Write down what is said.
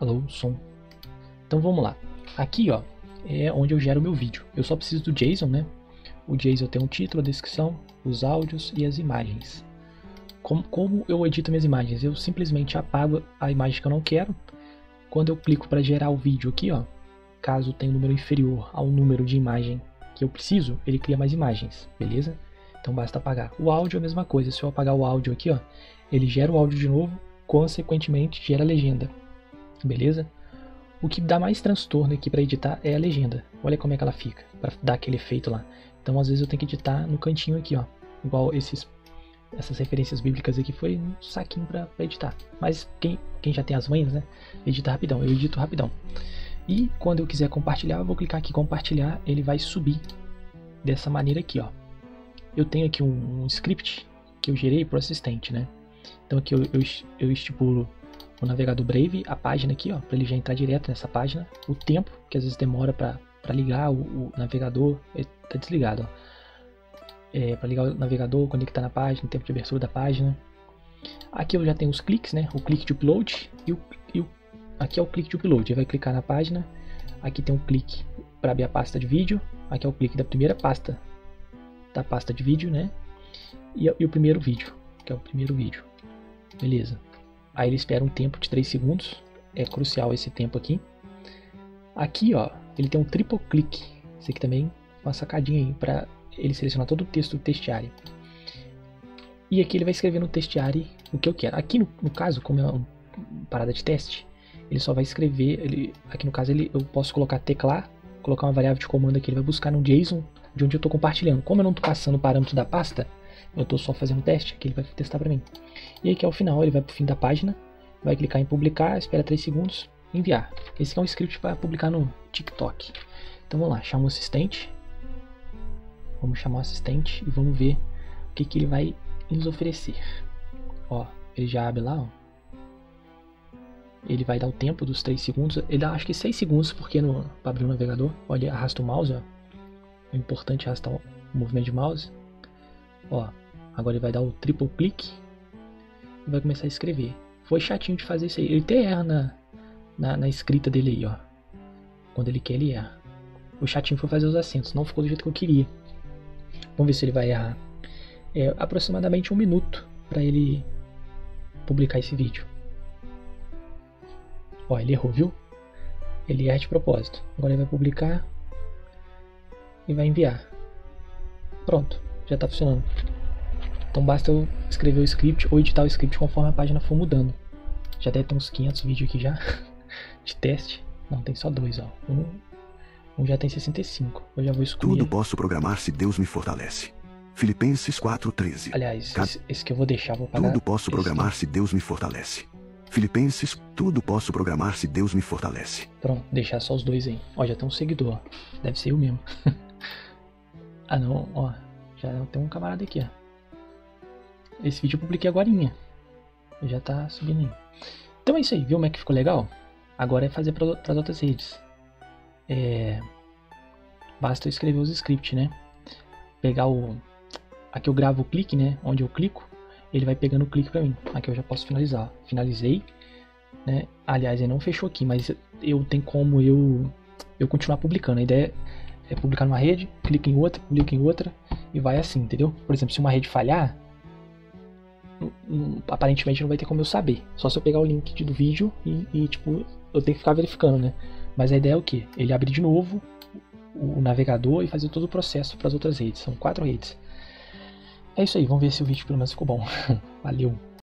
Alô, som. Então vamos lá. Aqui, ó, é onde eu gero meu vídeo. Eu só preciso do JSON, né? O JSON tem um título, a descrição, os áudios e as imagens. Como, como eu edito minhas imagens? Eu simplesmente apago a imagem que eu não quero. Quando eu clico para gerar o vídeo aqui, ó, caso tenha um número inferior ao número de imagem que eu preciso, ele cria mais imagens, beleza? Então basta apagar. O áudio é a mesma coisa. Se eu apagar o áudio aqui, ó, ele gera o áudio de novo, consequentemente gera a legenda, beleza? O que dá mais transtorno aqui para editar é a legenda. Olha como é que ela fica, para dar aquele efeito lá. Então às vezes eu tenho que editar no cantinho aqui, ó. Igual esses, essas referências bíblicas aqui foi um saquinho para editar. Mas quem, quem já tem as manhas, né? Edita rapidão, eu edito rapidão. E quando eu quiser compartilhar, eu vou clicar aqui compartilhar, ele vai subir dessa maneira aqui, ó. Eu tenho aqui um, um script que eu gerei para o assistente, né? Então aqui eu, eu, eu estipulo o navegador Brave, a página aqui, ó, para ele já entrar direto nessa página. O tempo, que às vezes demora para ligar o, o, navegador, está desligado, ó. É, para ligar o navegador, conectar na página, o tempo de abertura da página. Aqui eu já tenho os cliques, né? O clique de upload e o, e o aqui é o clique de upload. Ele vai clicar na página. Aqui tem um clique para abrir a pasta de vídeo. Aqui é o clique da primeira pasta da pasta de vídeo, né? E, e o primeiro vídeo, que é o primeiro vídeo. Beleza. Aí ele espera um tempo de 3 segundos. É crucial esse tempo aqui. Aqui, ó, ele tem um triple clique. Esse aqui também uma sacadinha aí para ele selecionar todo o texto do testiário. E aqui ele vai escrever no testiário o que eu quero. Aqui no, no caso, como é uma parada de teste, ele só vai escrever, ele, aqui no caso ele, eu posso colocar teclar, colocar uma variável de comando aqui, ele vai buscar no JSON de onde eu estou compartilhando. Como eu não estou passando o parâmetro da pasta, eu estou só fazendo teste, aqui ele vai testar para mim. E aqui ao final ele vai para o fim da página, vai clicar em publicar, espera 3 segundos, enviar. Esse é um script para publicar no TikTok. Então vamos lá, chama o assistente. Vamos chamar o assistente e vamos ver o que, que ele vai nos oferecer. Ó, ele já abre lá, ó. Ele vai dar o tempo dos 3 segundos. Ele dá acho que 6 segundos, porque para abrir o navegador. Olha, arrasta o mouse, ó. É importante arrastar o movimento de mouse. Ó, agora ele vai dar o triple clique e vai começar a escrever. Foi chatinho de fazer isso aí. Ele até erra na, na, na escrita dele aí, ó. Quando ele quer, ele erra. O chatinho foi fazer os acentos, não ficou do jeito que eu queria. Vamos ver se ele vai errar. É aproximadamente um minuto para ele publicar esse vídeo. Ó, ele errou, viu? Ele erra de propósito. Agora ele vai publicar e vai enviar. Pronto, já está funcionando. Então basta eu escrever o script ou editar o script conforme a página for mudando. Já deve ter uns 500 vídeos aqui já de teste. Não, tem só dois, ó. Um, um já tem 65. Eu já vou escolher. Tudo posso programar se Deus me fortalece. Filipenses 4:13. Aliás, Cada... esse, esse, que eu vou deixar, vou pagar. Tudo posso programar se Deus me fortalece. Filipenses, tudo posso programar se Deus me fortalece. Pronto, deixar só os dois aí. Ó, já tem um seguidor. Deve ser eu mesmo. ah não, ó. Já tem um camarada aqui, ó. Esse vídeo eu publiquei agora. Já tá subindo aí. Então é isso aí, viu como é que ficou legal? Agora é fazer para as outras redes. É... Basta eu escrever os scripts, né? Pegar o... Aqui eu gravo o clique, né? Onde eu clico, ele vai pegando o clique para mim. Aqui eu já posso finalizar. Finalizei, né? Aliás, ele não fechou aqui, mas eu tenho como eu eu continuar publicando. A ideia é publicar numa rede, clica em outra, publica em outra e vai assim, entendeu? Por exemplo, se uma rede falhar, aparentemente não vai ter como eu saber. Só se eu pegar o link do vídeo e, e tipo, eu tenho que ficar verificando, né? Mas a ideia é o que? Ele abrir de novo o navegador e fazer todo o processo para as outras redes. São quatro redes. É isso aí, vamos ver se o vídeo pelo menos ficou bom. Valeu!